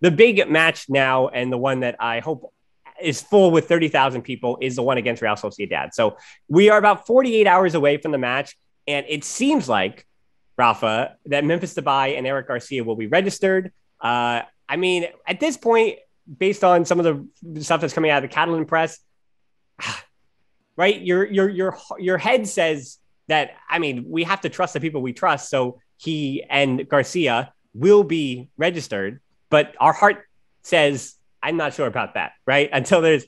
the big match now, and the one that I hope is full with 30,000 people, is the one against Real Sociedad. So we are about 48 hours away from the match. And it seems like, Rafa, that Memphis Depay and Eric Garcia will be registered. Uh, I mean, at this point, based on some of the stuff that's coming out of the Catalan press, right? Your your your your head says that. I mean, we have to trust the people we trust. So he and Garcia will be registered, but our heart says I'm not sure about that. Right? Until there's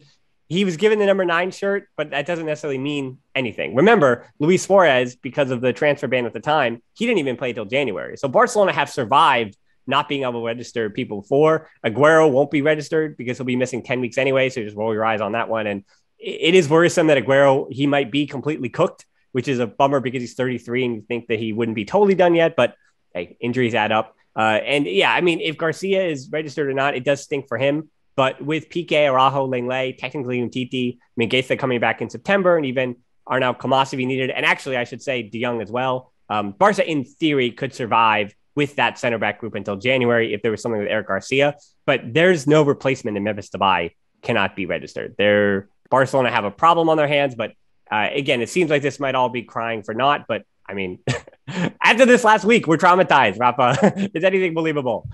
he was given the number nine shirt, but that doesn't necessarily mean anything. Remember, Luis Suarez, because of the transfer ban at the time, he didn't even play until January. So Barcelona have survived not being able to register people for. Aguero won't be registered because he'll be missing 10 weeks anyway. So just roll your eyes on that one. And it is worrisome that Aguero, he might be completely cooked, which is a bummer because he's 33 and you think that he wouldn't be totally done yet. But hey, injuries add up. Uh, and yeah, I mean, if Garcia is registered or not, it does stink for him. But with Piqué, Araujo, Lenglet, technically Umtiti, Mingueza coming back in September, and even Arnau he needed, and actually I should say De Jong as well. Um, Barca, in theory, could survive with that center back group until January if there was something with Eric Garcia. But there's no replacement in Memphis Depay cannot be registered. They're Barcelona have a problem on their hands, but uh, again, it seems like this might all be crying for naught. But I mean, after this last week, we're traumatized. Rafa, is anything believable?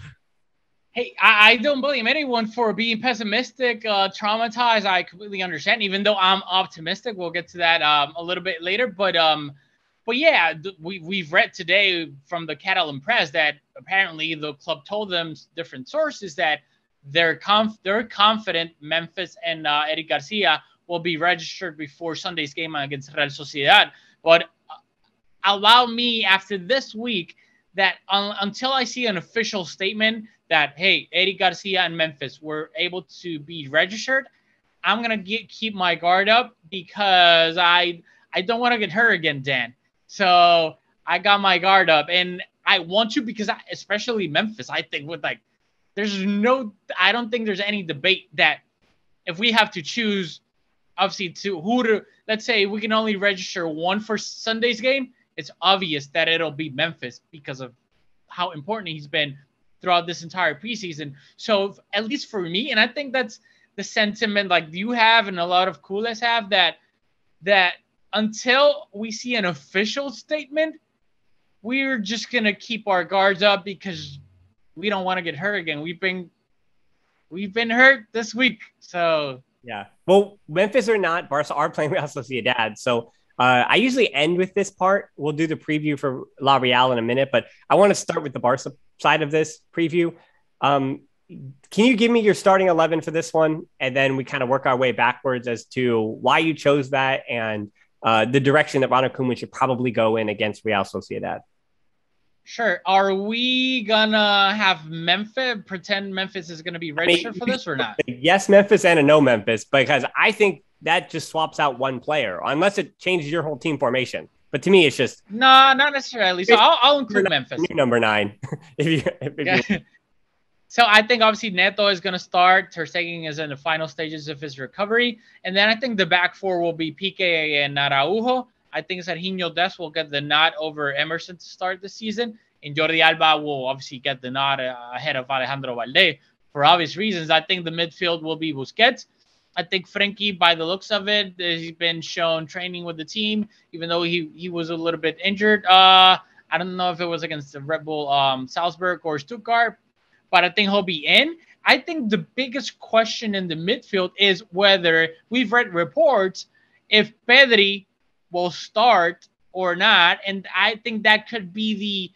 Hey, I, I, don't blame anyone for being pessimistic, uh, traumatized. I completely understand, even though I'm optimistic. We'll get to that um, a little bit later. But um, but yeah, th- we we've read today from the Catalan press that apparently the club told them different sources that they're conf- they're confident Memphis and uh, Eric Garcia will be registered before Sunday's game against Real Sociedad. But allow me after this week that un- until I see an official statement that hey, Eric Garcia and Memphis were able to be registered, I'm gonna get, keep my guard up because I I don't want to get hurt again, Dan. So I got my guard up, and I want to because I, especially Memphis, I think with like, there's no, I don't think there's any debate that if we have to choose, obviously to who to, let's say we can only register one for Sunday's game, it's obvious that it'll be Memphis because of how important he's been throughout this entire preseason. So at least for me, and I think that's the sentiment like you have and a lot of culers have that that until we see an official statement, we're just gonna keep our guards up because we don't want to get hurt again. We've been we've been hurt this week, so yeah. Well, Memphis or not, Barca are playing Real Sociedad, so. Uh, I usually end with this part. We'll do the preview for La Real in a minute, but I want to start with the Barca side of this preview. Um, can you give me your starting 11 for this one? And then we kind of work our way backwards as to why you chose that and uh, the direction that Ronald Koeman should probably go in against Real Sociedad. Sure. Are we gonna have Memphis pretend Memphis is gonna be registered I mean, for this or not? Yes, Memphis and a no Memphis because I think that just swaps out one player unless it changes your whole team formation. But to me, it's just no, not necessarily. So I'll, I'll include Memphis. Number nine, if you. If yeah. so I think obviously Neto is going to start. Ter Stegen is in the final stages of his recovery. And then I think the back four will be Piqué and Araujo. I think Sergiño Dest will get the nod over Emerson to start the season. And Jordi Alba will obviously get the nod uh, ahead of Alejandro Balde for obvious reasons. I think the midfield will be Busquets. I think Frenkie, by the looks of it, he's been shown training with the team, even though he, he was a little bit injured. Uh, I don't know if it was against the Red Bull um, Salzburg or Stuttgart, but I think he'll be in. I think the biggest question in the midfield is whether we've read reports if Pedri will start or not, and I think that could be the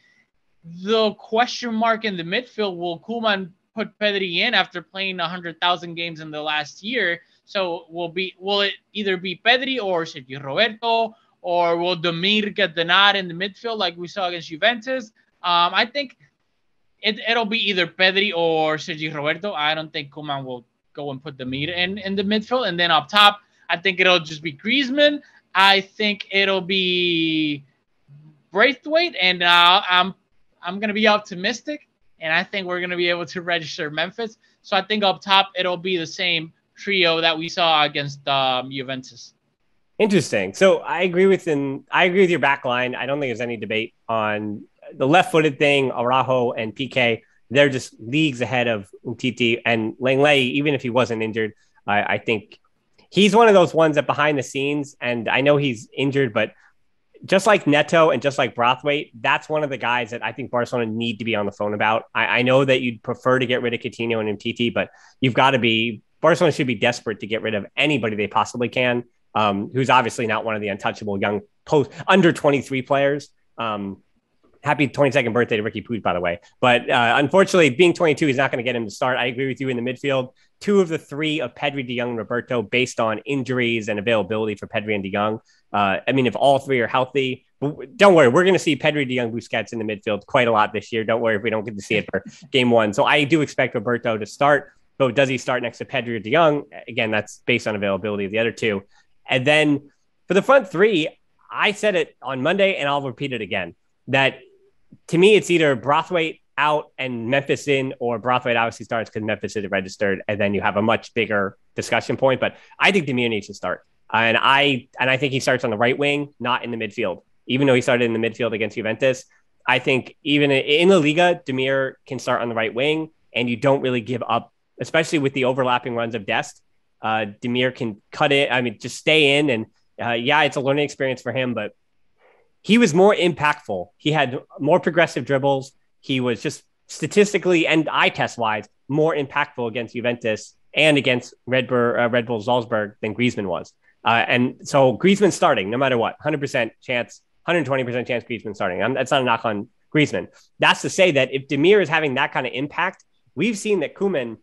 the question mark in the midfield. Will Koeman put Pedri in after playing hundred thousand games in the last year? So will be will it either be Pedri or Sergio Roberto or will Demir get the nod in the midfield like we saw against Juventus? Um, I think it, it'll be either Pedri or Sergi Roberto. I don't think Koeman will go and put Demir in in the midfield. And then up top, I think it'll just be Griezmann. I think it'll be Braithwaite, and uh, I'm I'm gonna be optimistic, and I think we're gonna be able to register Memphis. So I think up top it'll be the same trio that we saw against um, Juventus. Interesting. So I agree with in I agree with your back line. I don't think there's any debate on the left footed thing, Araujo and Piqué, they're just leagues ahead of Umtiti and Lenglet. even if he wasn't injured. I, I think he's one of those ones that behind the scenes, and I know he's injured, but just like Neto and just like Braithwaite, that's one of the guys that I think Barcelona need to be on the phone about. I, I know that you'd prefer to get rid of Coutinho and Umtiti, but you've got to be Barcelona should be desperate to get rid of anybody they possibly can. Um, who's obviously not one of the untouchable young post under 23 players. Um, happy 22nd birthday to Riqui Puig, by the way. But uh, unfortunately, being 22 is not going to get him to start. I agree with you in the midfield. Two of the three of Pedri, De Jong, and Roberto, based on injuries and availability for Pedri and De Jong. Uh, I mean, if all three are healthy, don't worry, we're going to see Pedri, De Jong, Busquets in the midfield quite a lot this year. Don't worry if we don't get to see it for game one. So I do expect Roberto to start. But does he start next to Pedri or De Jong? Again, that's based on availability of the other two. And then for the front three, I said it on Monday and I'll repeat it again that to me, it's either Braithwaite out and Memphis in, or Braithwaite obviously starts because Memphis is registered, and then you have a much bigger discussion point. But I think Demir needs to start, and I and I think he starts on the right wing, not in the midfield. Even though he started in the midfield against Juventus, I think even in La Liga, Demir can start on the right wing, and you don't really give up, especially with the overlapping runs of Dest. Uh, Demir can cut it. I mean, just stay in, and uh, yeah, it's a learning experience for him, but he was more impactful. He had more progressive dribbles. He was just statistically and eye test wise more impactful against Juventus and against Red Bull, uh, Red Bull Salzburg than Griezmann was. Uh, and so Griezmann starting no matter what, 100% chance, 120% chance Griezmann starting. I'm, that's not a knock on Griezmann. That's to say that if Demir is having that kind of impact, we've seen that Koeman,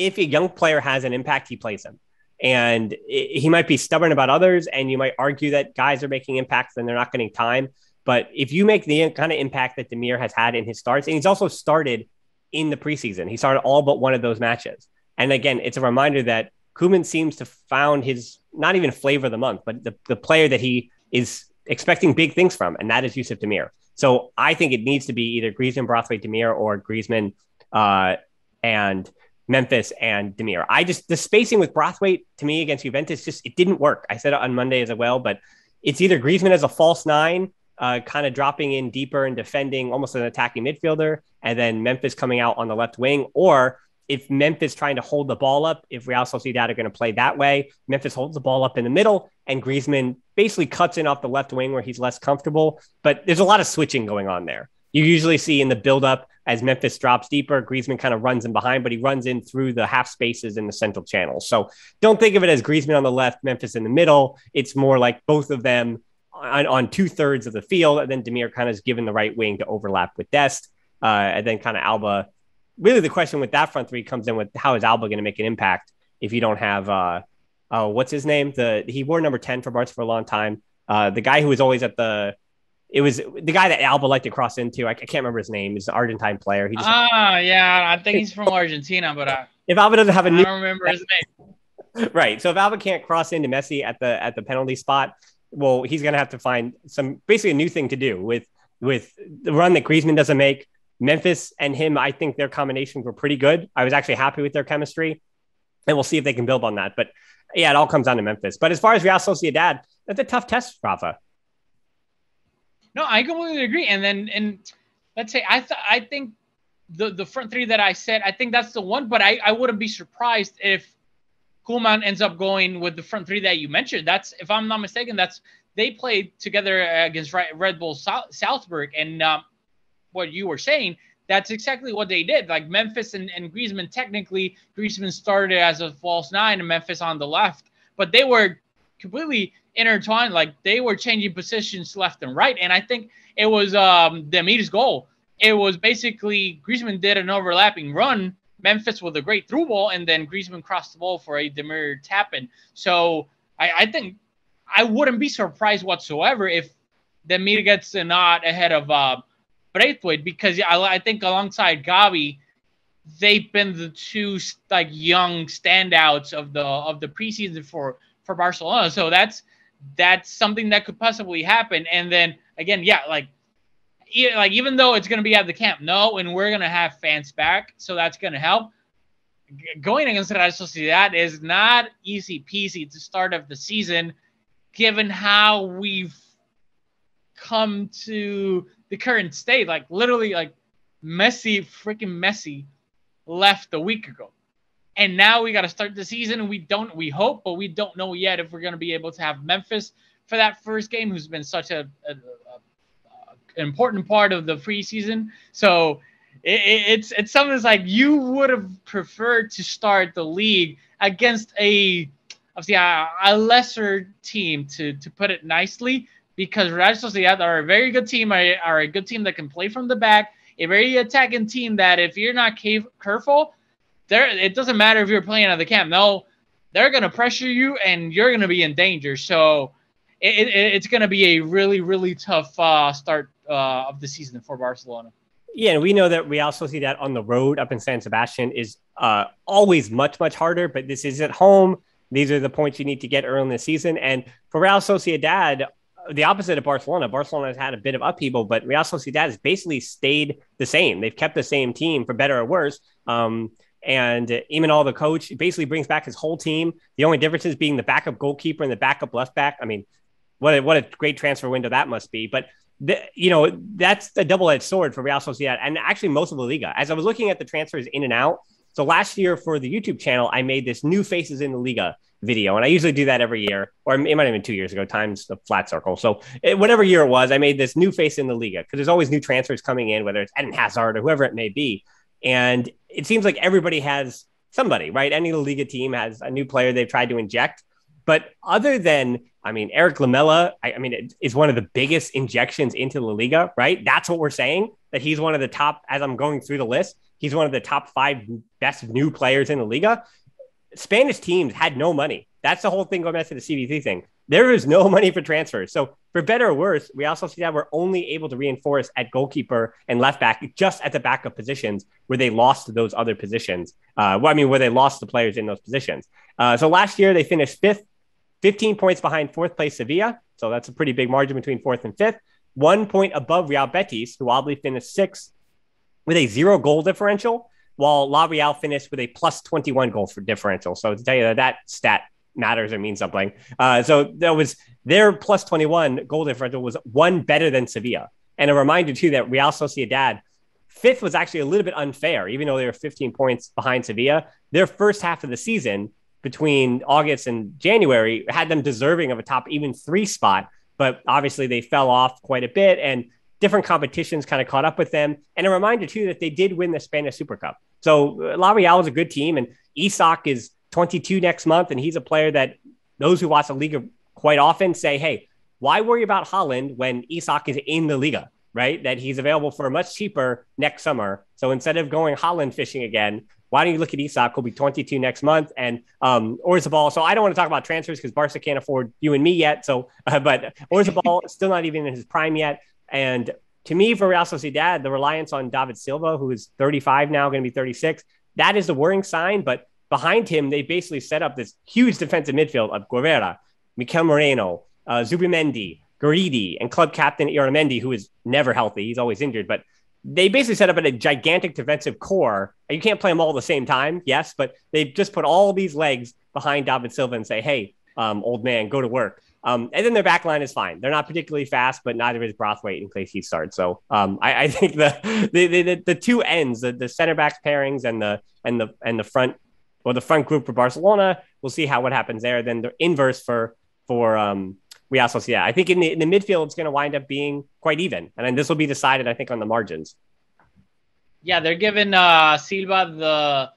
if a young player has an impact, he plays him and it, he might be stubborn about others and you might argue that guys are making impacts and they're not getting time. But if you make the kind of impact that Demir has had in his starts and he's also started in the preseason he started all but one of those matches. And again it's a reminder that Koeman seems to found his not even flavor of the month but the, the player that he is expecting big things from and that is Yusuf Demir so I think it needs to be either Griezmann Braithwaite Demir or Griezmann uh, and Memphis and Demir. I just the spacing with Braithwaite to me against Juventus just it didn't work. I said it on Monday as well, but it's either Griezmann as a false nine, uh, kind of dropping in deeper and defending almost an attacking midfielder, and then Memphis coming out on the left wing, or if Memphis trying to hold the ball up, if Real Sociedad are going to play that way, Memphis holds the ball up in the middle, and Griezmann basically cuts in off the left wing where he's less comfortable. But there's a lot of switching going on there. You usually see in the buildup as Memphis drops deeper, Griezmann kind of runs in behind, but he runs in through the half spaces in the central channel. So don't think of it as Griezmann on the left, Memphis in the middle. It's more like both of them on, on two thirds of the field, and then Demir kind of is given the right wing to overlap with Dest, uh, and then kind of Alba. Really, the question with that front three comes in with how is Alba going to make an impact if you don't have uh, oh, what's his name? The he wore number ten for Barca for a long time. Uh, the guy who was always at the it was the guy that Alba liked to cross into. I, I can't remember his name. He's an Argentine player. He just, ah, yeah, I think he's from Argentina, but I, if Alba doesn't have a new, I don't remember his name. Right. So if Alba can't cross into Messi at the at the penalty spot, well, he's going to have to find some basically a new thing to do with with the run that Griezmann doesn't make. Memphis and him, I think their combinations were pretty good. I was actually happy with their chemistry, and we'll see if they can build on that. But yeah, it all comes down to Memphis. But as far as Real Sociedad, that's a tough test, Rafa. No, I completely agree. And then and let's say I th- I think the the front three that I said, I think that's the one. But I I wouldn't be surprised if Koeman ends up going with the front three that you mentioned. That's if I'm not mistaken, that's they played together against Red Bull Salzburg, and um, what you were saying. That's exactly what they did. Like Memphis and, and Griezmann, technically, Griezmann started as a false nine and Memphis on the left, but they were completely intertwined. Like they were changing positions left and right. And I think it was um Demir's goal. It was basically Griezmann did an overlapping run, Memphis with a great through ball, and then Griezmann crossed the ball for a Demir tap in. So I, I think I wouldn't be surprised whatsoever if Demir gets a nod ahead of uh, Braithwaite because I, I think alongside Gavi, they've been the two like young standouts of the of the preseason for for Barcelona. So that's that's something that could possibly happen. And then again, yeah, like like even though it's going to be at the Camp Nou, and we're going to have fans back, so that's going to help. Going against Real Sociedad is not easy peasy to start of the season, given how we've come to the current state. Like literally, like Messi, freaking Messi, left a week ago. And now we got to start the season, we don't, we hope, but we don't know yet if we're going to be able to have Memphis for that first game, who's been such a, a, a, a important part of the preseason. So it, it's it's something that's like you would have preferred to start the league against a obviously a, a lesser team to to put it nicely because Real Sociedad are a very good team, are a good team that can play from the back, a very attacking team that if you're not careful, there it doesn't matter if you're playing at the Camp Nou, they're gonna pressure you and you're gonna be in danger. So it, it, it's gonna be a really really tough uh, start uh, of the season for Barcelona. Yeah, and we know that we also see that on the road up in San Sebastian is uh, always much, much harder, but this is at home. These are the points you need to get early in the season. And for Real Sociedad, the opposite of Barcelona, Barcelona has had a bit of upheaval, but Real Sociedad has basically stayed the same. They've kept the same team for better or worse. Um, and Imanol, the coach, basically brings back his whole team. The only difference is being the backup goalkeeper and the backup left back. I mean, what a, what a great transfer window that must be. But the, you know, that's a double edged sword for Real Sociedad and actually most of the Liga. As I was looking at the transfers in and out, so last year for the YouTube channel, I made this new faces in the Liga video, and I usually do that every year, or it might have been two years ago, times the flat circle. So it, whatever year it was, I made this new face in the Liga because there's always new transfers coming in, whether it's Eden Hazard or whoever it may be, and it seems like everybody has somebody, right? Any La Liga team has a new player they've tried to inject. But other than, I mean, Erik Lamela, I, I mean, it is one of the biggest injections into La Liga, right? That's what we're saying, that he's one of the top, as I'm going through the list, he's one of the top five best new players in the Liga. Spanish teams had no money. That's the whole thing going back to the CVC thing. There is no money for transfers. So for better or worse, we also see that we're only able to reinforce at goalkeeper and left back just at the backup positions where they lost those other positions. Uh, well, I mean, where they lost the players in those positions. Uh, so last year they finished fifth 15 points behind fourth place Sevilla. So that's a pretty big margin between fourth and fifth. One point above Real Betis, who oddly finished sixth with a zero goal differential, while La Real finished with a plus 21 goal differential. So to tell you that that stat matters or means something. Uh, so that was their plus 21 goal differential was one better than Sevilla. And a reminder too that Real Sociedad fifth was actually a little bit unfair, even though they were 15 points behind Sevilla. Their first half of the season between August and January had them deserving of a top even three spot. But obviously, they fell off quite a bit, and different competitions kind of caught up with them. And a reminder, too, that they did win the Spanish Super Cup. So La Real is a good team, and Isak is 22 next month, and he's a player that those who watch the Liga quite often say, hey, why worry about Haaland when Isak is in the Liga? Right, that he's available for much cheaper next summer. So instead of going Haaland fishing again, why don't you look at Isak? He'll be 22 next month. And um, Oyarzabal. So I don't want to talk about transfers because Barca can't afford you and me yet. So, uh, but Oyarzabal still not even in his prime yet. And to me, for Real Sociedad, the reliance on David Silva, who is 35 now, going to be 36, that is the worrying sign. But behind him, they basically set up this huge defensive midfield of Guevara, Mikel Merino, uh, Zubimendi, Guridi, and club captain Illarramendi, who is never healthy. He's always injured, but they basically set up a gigantic defensive core. You can't play them all at the same time, yes, but they just put all these legs behind David Silva and say, hey, um, old man, go to work. Um, and then their back line is fine. They're not particularly fast, but neither is Braithwaite in case he starts. So um, I, I, think the, the the, the two ends, the, the center backs pairings and the and the and the front or the front group for Barcelona, we'll see how what happens there. Then the inverse for for um, Real Sociedad. I think in the, in the midfield, it's going to wind up being quite even. And then this will be decided, I think, on the margins. Yeah, they're giving uh, Silva the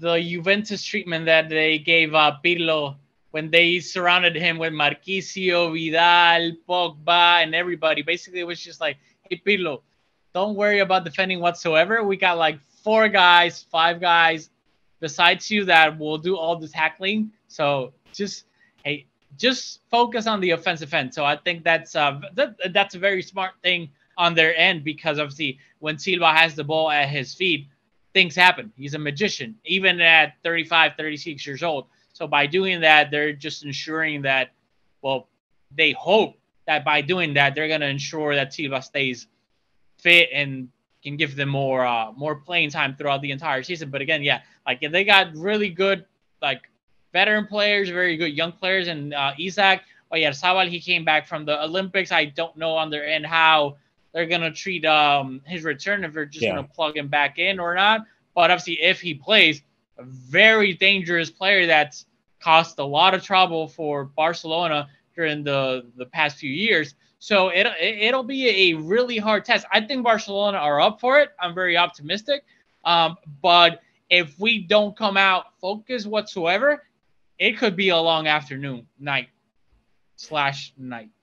the Juventus treatment that they gave uh, Pirlo when they surrounded him with Marchisio, Vidal, Pogba, and everybody. Basically, it was just like, hey, Pirlo, don't worry about defending whatsoever. We got like four guys, five guys besides you that will do all the tackling. So just, hey, just focus on the offensive end. So I think that's uh, that, that's a very smart thing on their end because obviously when Silva has the ball at his feet, things happen. He's a magician, even at 35, 36 years old. So by doing that, they're just ensuring that, well, they hope that by doing that, they're going to ensure that Silva stays fit and can give them more uh, more playing time throughout the entire season. But again, yeah, like if they got really good like veteran players, very good young players, and uh, Isak Oyarzabal, he came back from the Olympics. I don't know on their end how they're gonna treat um his return if they're just Yeah. gonna plug him back in or not. But obviously, if he plays, a very dangerous player that's caused a lot of trouble for Barcelona during the the past few years. So it, it it'll be a really hard test. I think Barcelona are up for it. I'm very optimistic. Um, but if we don't come out focused whatsoever, it could be a long afternoon, night slash night.